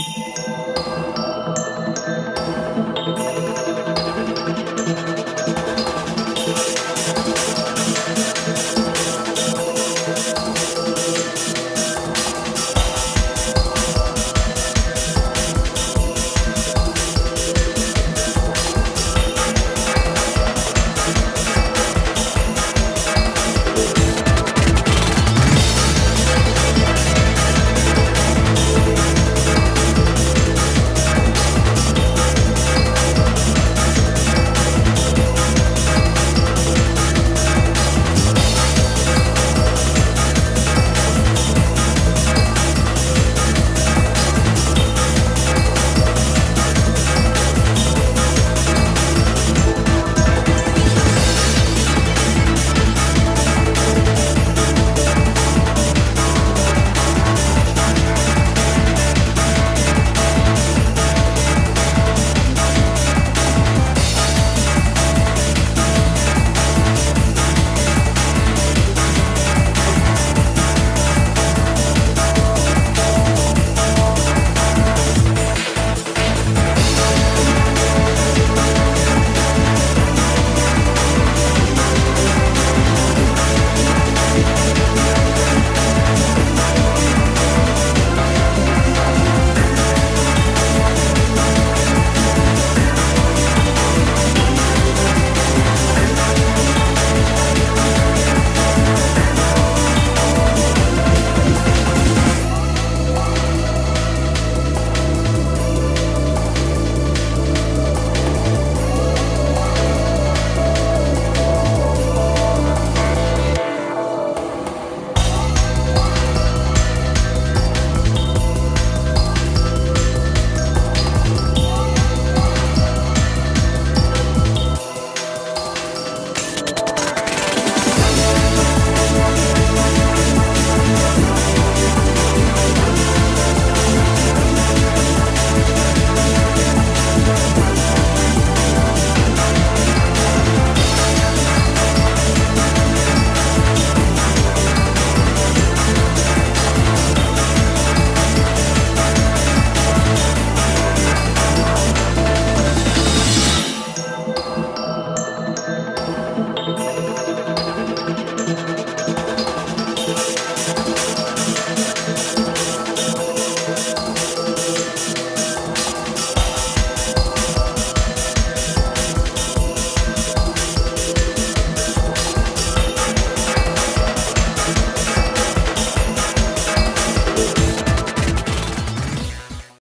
Música